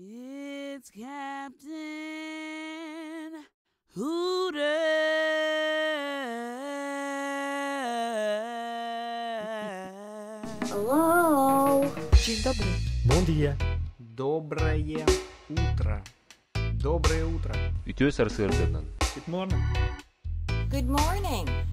It's Captain Hooter. Hello. Dzień dobry. Bom dia. Доброе утро. Доброе утро. Ütüyorsa sığırdığından. Good morning. Good morning. Morning.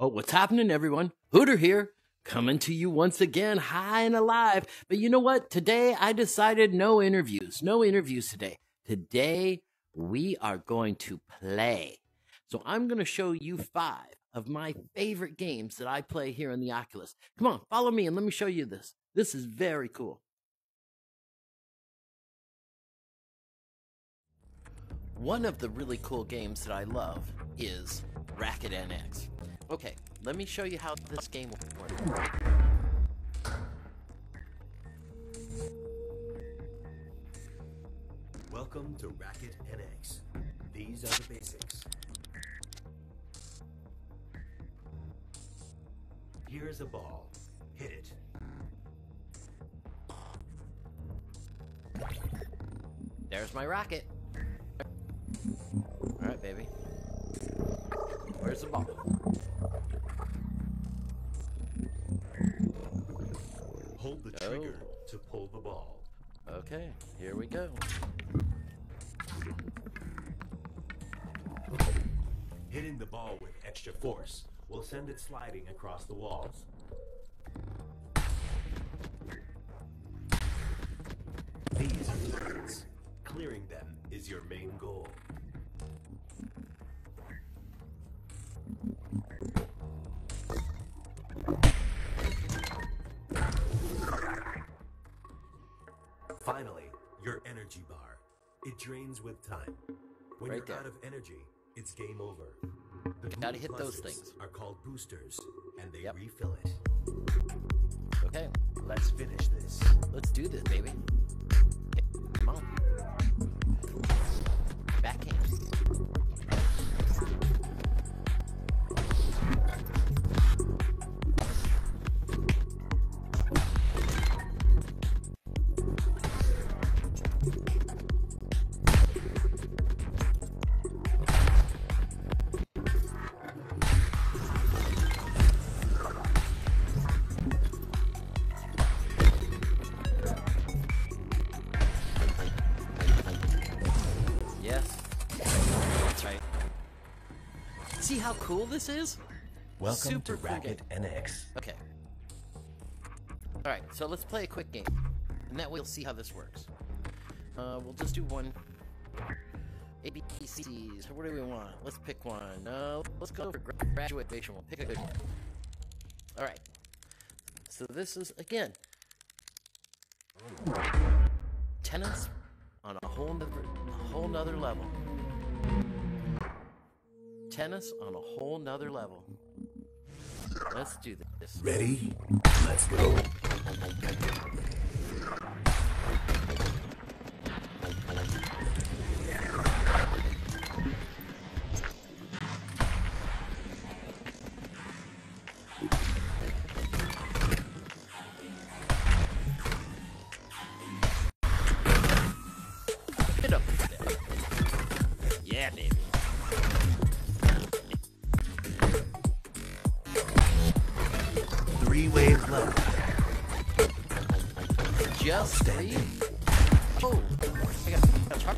Oh, what's happening, everyone? Hooter here, coming to you once again, high and alive. But you know what? Today I decided no interviews, no interviews today. Today we are going to play. So I'm going to show you five of my favorite games that I play here in the Oculus. Come on, follow me and let me show you this. This is very cool. One of the really cool games that I love is Racket NX. Okay, let me show you how this game works. Welcome to Racket NX. These are the basics. Here's a ball. Hit it. There's my racket. Where's the? Hold the trigger to pull the ball. Okay, here we go. Hitting the ball with extra force will send it sliding across the walls. These are. Clearing them is your main goal. Drains with time. When Right you're there. out of energy, it's game over. The Gotta hit those things. Are called boosters, and they Yep. refill it. Okay, Let's finish this. let's do this, baby. Cool this is? Welcome Super to cool Racket NX. Okay. Alright, so let's play a quick game. And that way we'll see how this works. Uh, we'll just do one. ABCs. What do we want? Let's pick one. Uh, let's go for gra- graduation. We'll pick a good one. Alright. So this is, again, tennis on a whole nother, a whole nother level. Tennis on a whole nother level. Let's do this. Ready? Let's go.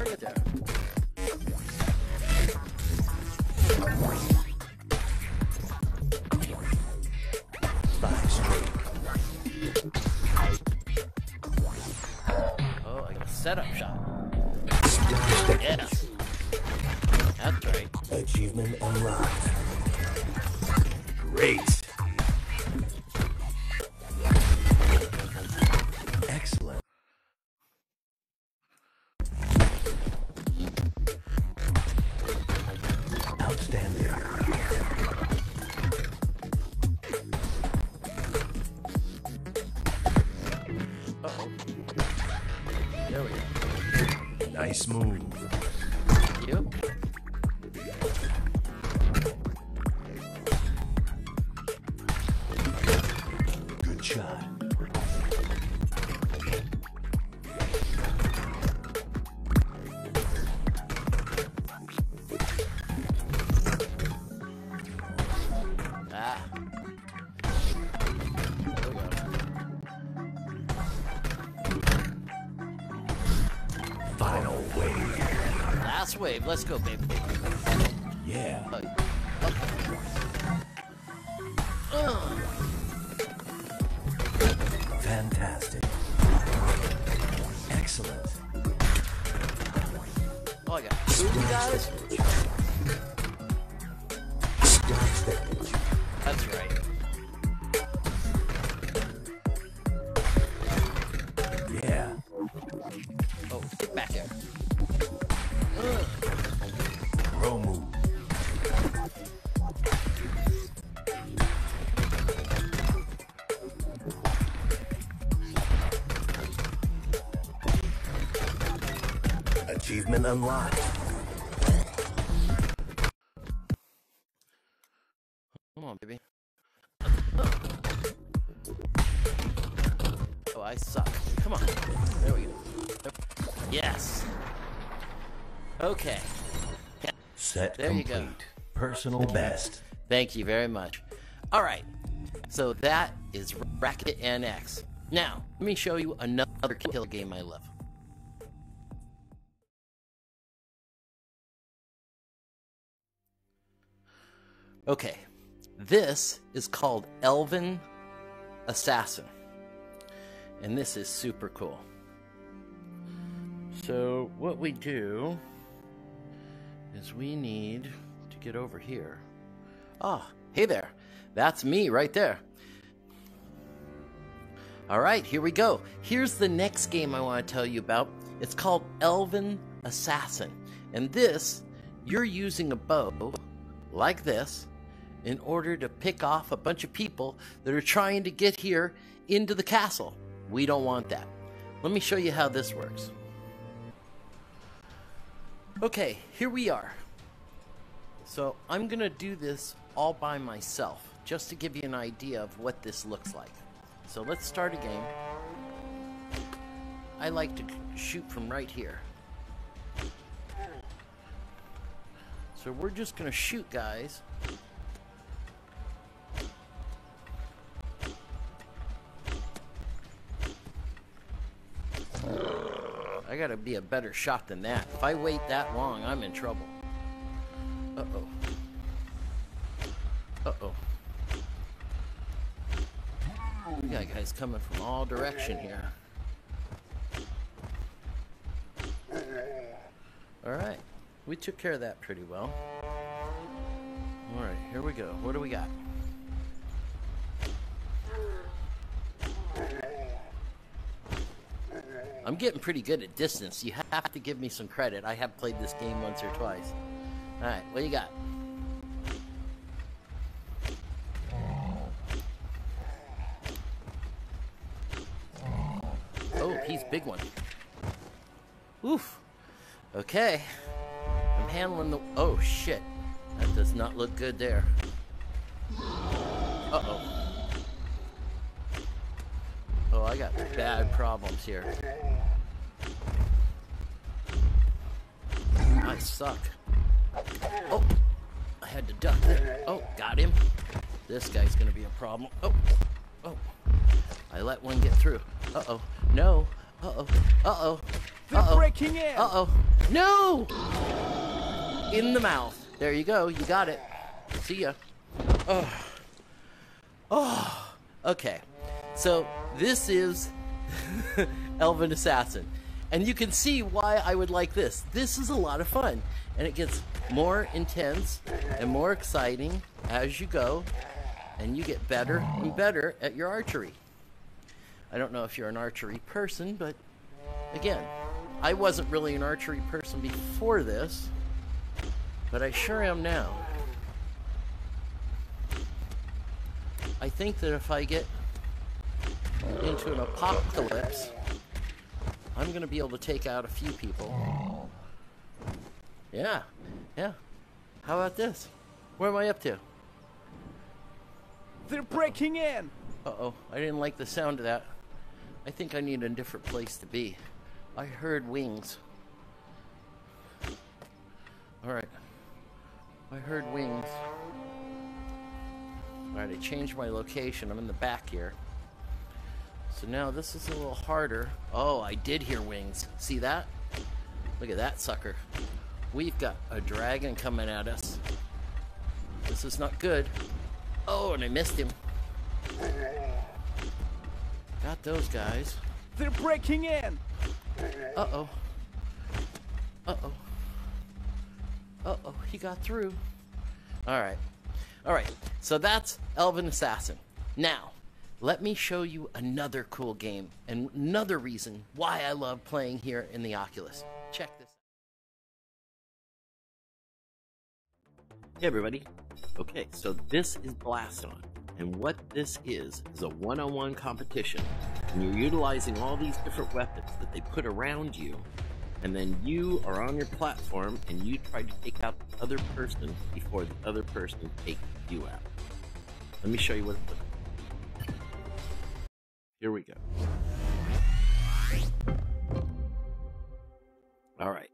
Got a Nice move. Thank go, baby. Yeah. Uh, Fantastic. Excellent. oh, I got two guys. That's right. Unlocked. Come on, baby. Oh, I suck. Come on. There we go. Yes. Okay. Set There you complete. go. Personal best. Thank you very much. All right. So that is Racket NX. Now, let me show you another kill game I love. Okay. This is called Elven Assassin. And this is super cool. So, what we do is we need to get over here. Ah, hey there. That's me right there. All right, here we go. Here's the next game I want to tell you about. It's called Elven Assassin. And this, you're using a bow like this in order to pick off a bunch of people that are trying to get here into the castle. We don't want that. Let me show you how this works. Okay, here we are. So I'm going to do this all by myself, just to give you an idea of what this looks like. So let's start a game. I like to shoot from right here. So we're just going to shoot guys. I gotta be a better shot than that. If I wait that long, I'm in trouble. Uh-oh. Uh-oh. We got guys coming from all direction here. Alright. We took care of that pretty well. Alright, here we go. What do we got? I'm getting pretty good at distance. You have to give me some credit. I have played this game once or twice. Alright, what do you got? Oh, he's big one. Oof. Okay. I'm handling the. Oh, shit. That does not look good there. Uh oh. I got bad problems here. I suck. Oh, I had to duck there. Oh, got him. This guy's gonna be a problem. Oh, oh. I let one get through. Uh oh. No. Uh oh. Uh oh. Uh oh. breaking in. Uh oh. No! In the mouth. There you go. You got it. See ya. Oh. Oh. Okay. So this is Elven Assassin. And you can see why I would like this. This is a lot of fun. And it gets more intense and more exciting as you go. And you get better and better at your archery. I don't know if you're an archery person, but again, I wasn't really an archery person before this, but I sure am now. I think that if I get into an apocalypse, I'm gonna be able to take out a few people. Yeah, yeah. How about this? Where am I up to? They're breaking in! Uh oh, I didn't like the sound of that. I think I need a different place to be. I heard wings. Alright. I heard wings. Alright, I changed my location. I'm in the back here. So now this is a little harder. Oh, I did hear wings. See that? Look at that sucker. We've got a dragon coming at us. This is not good. Oh, and I missed him. Got those guys. They're breaking in! Uh oh. Uh oh. Uh oh, he got through. Alright. Alright, so that's Elven Assassin. Now, let me show you another cool game and another reason why I love playing here in the Oculus. Check this out. Hey everybody. Okay, so this is Blaston. And what this is, is a one on one competition. And you're utilizing all these different weapons that they put around you. And then you are on your platform and you try to take out the other person before the other person takes you out. Let me show you what it looks like. Here we go. All right.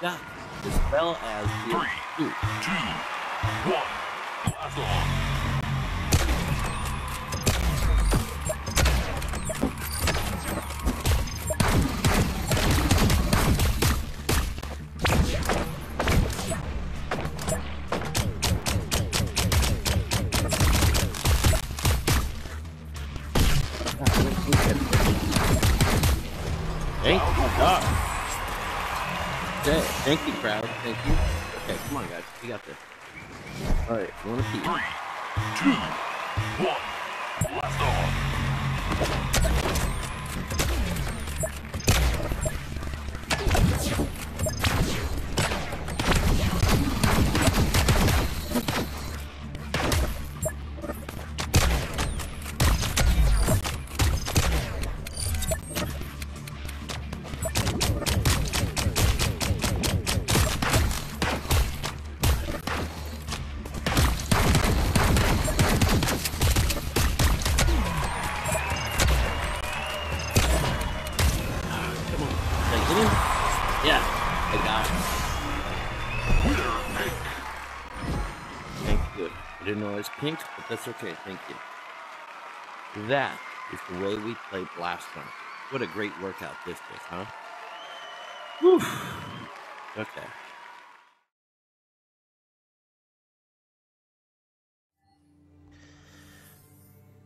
See, Thank you, crowd. Thank you. Okay, come on, guys. We got this. All right, one apiece. Three, two, one. Blast on. Pink, but that's okay. Thank you. That is the way we play Blaston. What a great workout this is, huh? Whew. Okay.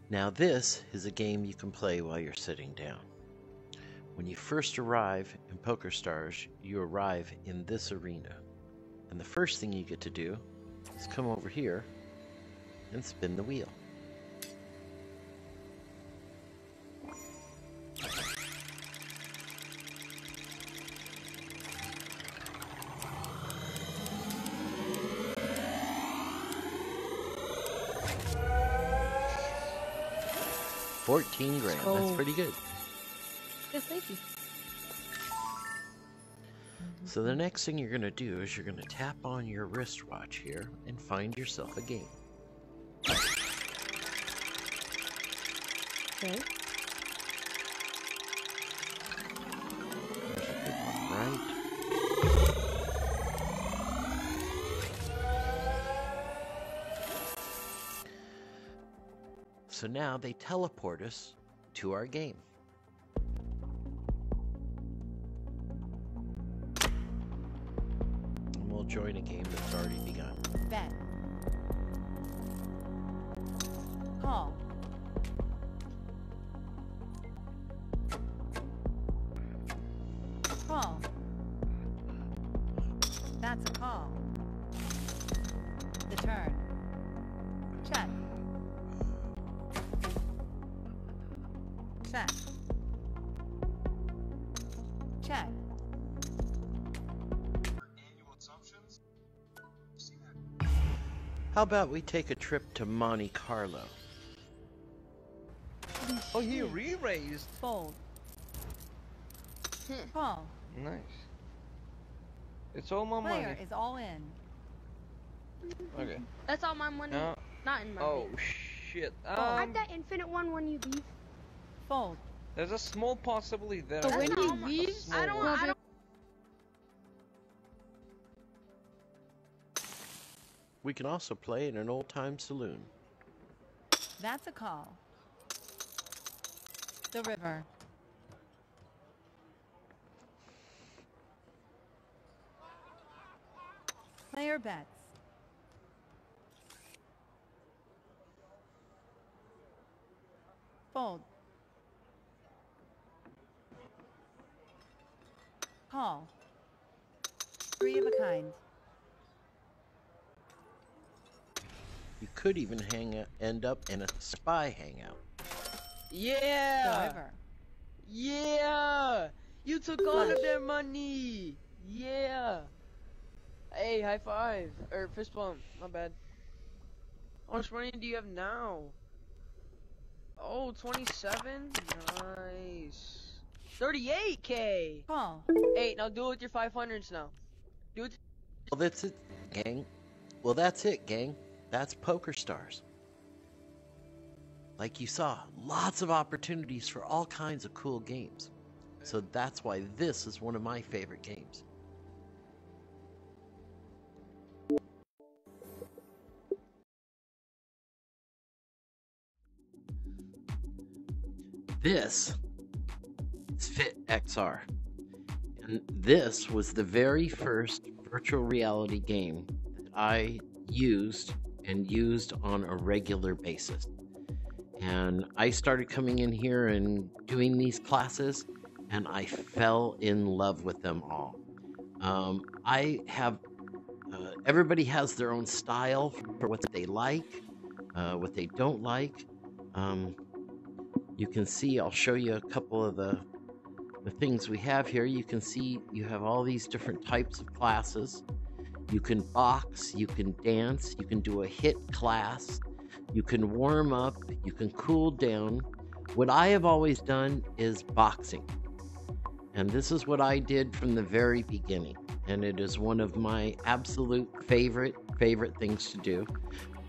Now, this is a game you can play while you're sitting down. When you first arrive in PokerStars, you arrive in this arena. And the first thing you get to do is come over here and spin the wheel. Fourteen grand. That's Oh. pretty good. Yes, thank you. So the next thing you're going to do is you're going to tap on your wristwatch here and find yourself a game. So now they teleport us to our game. And we'll join a game that's already begun. Bet. Call. How about we take a trip to Monte Carlo? Oh, he re-raised. Fold. Call. Nice. It's all my Player money. is all in. Okay. That's all my money. Now, Not in my oh bank. shit. I Um, that infinite one when you leave. Fold. there's a small possibility there. So when That's he not all my- leaves, I don't. I don't. We can also play in an old time saloon. That's a call. The river. Player bets. Fold. Call. Three of a kind. You could even hang a, end up in a spy hangout. Yeah! river. Yeah! You took all of their money! Yeah! Hey, high five. Or fist bump. My bad. How much money do you have now? Oh, 27? Nice. 38k! Call. Hey, now do it with your 500s now. Do it. Well, that's it, gang. Well, that's it, gang. That's PokerStars. Like you saw, lots of opportunities for all kinds of cool games. So that's why this is one of my favorite games. This is FitXR. And this was the very first virtual reality game that I used and used on a regular basis. And I started coming in here and doing these classes, and I fell in love with them all. Um, I have, uh, everybody has their own style for what they like, uh, what they don't like. Um, you can see, I'll show you a couple of the the things we have here, you can see you have all these different types of classes. You can box, you can dance, you can do a HIIT class, you can warm up, you can cool down. What I have always done is boxing. And this is what I did from the very beginning. And it is one of my absolute favorite, favorite things to do.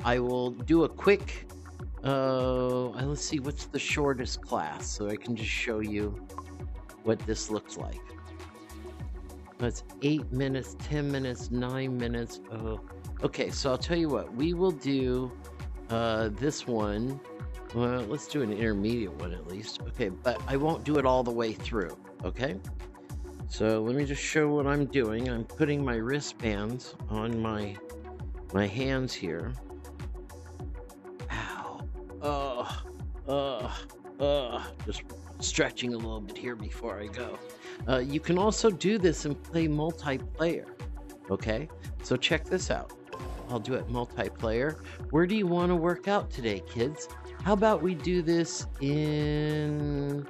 I will do a quick, uh, let's see, what's the shortest class? So I can just show you what this looks like. That's eight minutes, 10 minutes, nine minutes. Oh, okay. So I'll tell you what, we will do uh, this one. Well, let's do an intermediate one at least. Okay, but I won't do it all the way through. Okay. So let me just show what I'm doing. I'm putting my wristbands on my my hands here. Ow. Oh. Ugh. Ugh. Just stretching a little bit here before I go. Uh, you can also do this and play multiplayer. Okay, so check this out. I'll do it multiplayer. Where do you want to work out today, kids? How about we do this in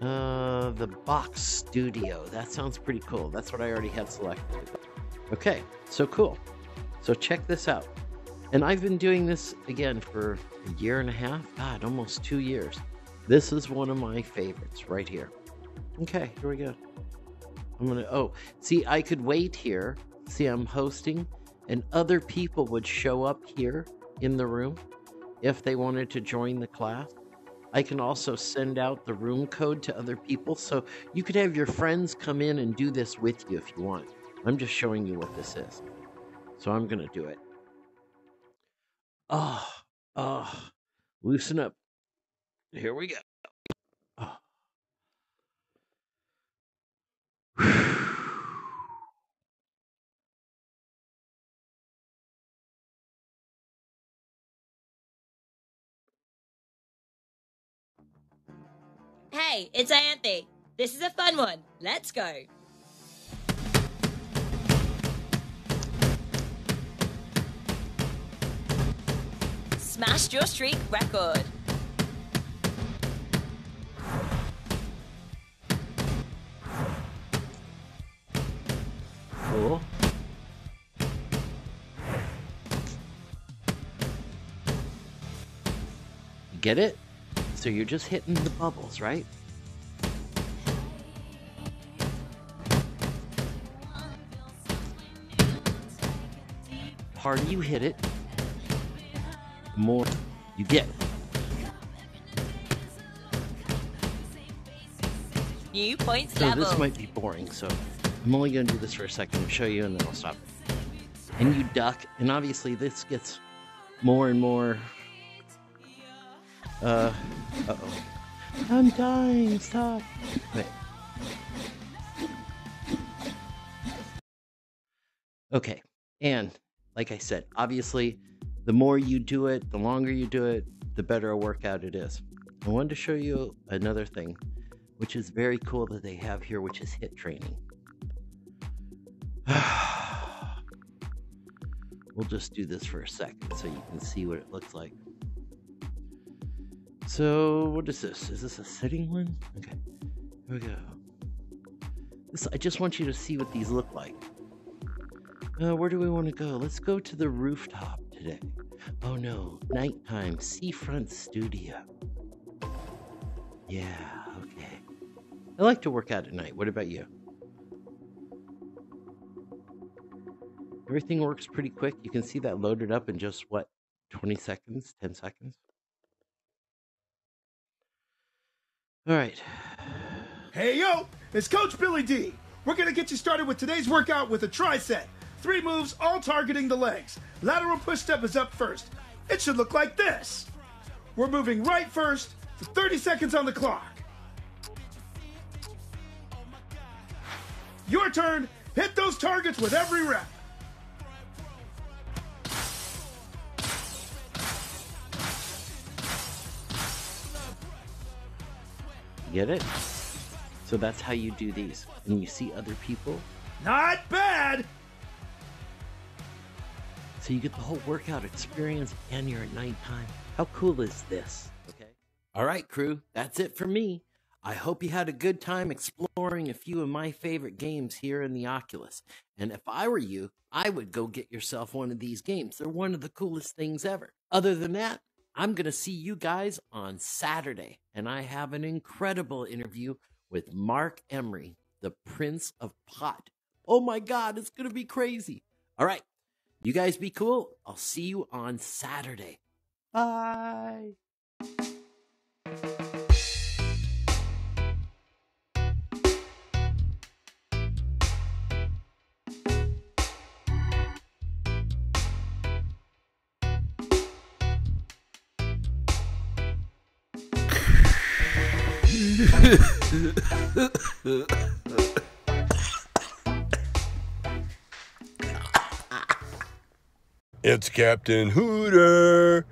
uh, the box studio? That sounds pretty cool. That's what I already had selected. Okay, so cool. So check this out. And I've been doing this again for a year and a half. God, almost two years. This is one of my favorites right here. Okay, here we go. I'm gonna. Oh, see, I could wait here. See, I'm hosting, and other people would show up here in the room if they wanted to join the class. I can also send out the room code to other people, so you could have your friends come in and do this with you if you want. I'm just showing you what this is. So I'm gonna do it. Oh, oh, loosen up. Here we go. Hey, it's Anthe. This is a fun one. Let's go. Smashed your streak record. Get it? So you're just hitting the bubbles, right? harder you hit it, the more you get. New points So level. this might be boring, so I'm only going to do this for a second and show you, and then I'll stop. And you duck, and obviously this gets more and more. Uh, uh oh. I'm dying, stop. Wait. Okay, and like I said, obviously, the more you do it, the longer you do it, the better a workout it is. I wanted to show you another thing, which is very cool that they have here, which is HIIT training. we'll just do this for a second so you can see what it looks like. So, what is this? Is this a sitting one? Okay, here we go. This, I just want you to see what these look like. Uh, where do we want to go? Let's go to the rooftop today. Oh no, nighttime, seafront studio. Yeah, okay. I like to work out at night. What about you? Everything works pretty quick. You can see that loaded up in just what, 20 seconds, 10 seconds? All right. Hey yo, it's Coach Billy D. We're gonna get you started with today's workout with a tricep. Three moves, all targeting the legs. Lateral push step is up first. It should look like this. We're moving right first for 30 seconds on the clock. Your turn. Hit those targets with every rep. Get it? So that's how you do these. And you see other people, Not bad. so you get the whole workout experience and you're at nighttime. How cool is this? Okay. All right, crew. That's it for me. I hope you had a good time exploring a few of my favorite games here in the Oculus. And if I were you, I would go get yourself one of these games. They're one of the coolest things ever. Other than that, I'm going to see you guys on Saturday. And I have an incredible interview with Marc Emery, the Prince of Pot. Oh my God, it's going to be crazy. All right. You guys be cool. I'll see you on Saturday. Bye. It's Captain Hooter.